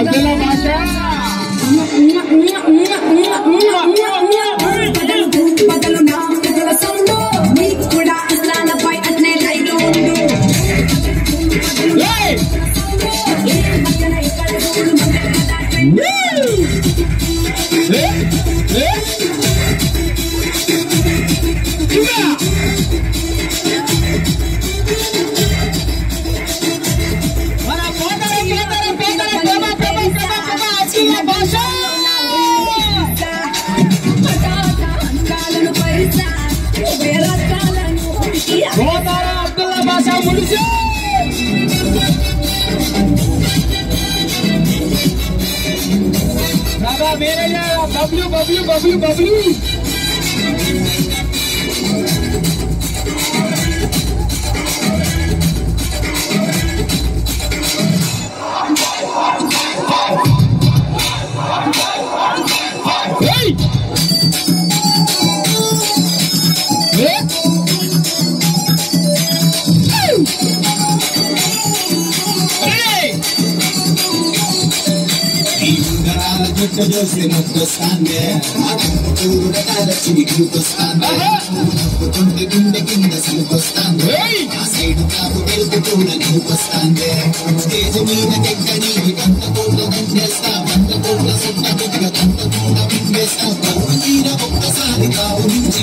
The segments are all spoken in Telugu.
Abdullah Pasha. Yeah! बाबा मेरे यहाँ बबलू बबलू बबलू बबलू చూసి ముద్దొస్తాందే ఆ కన్ను గుండె కింద సలుకొస్తాందే ఆ సైడు కాపు వెళ్తూ కూడా స్టేజ్ మీద గంట వంద గంట ఒక్కసారి కావు నుంచి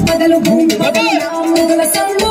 బదలు భూమి బదలు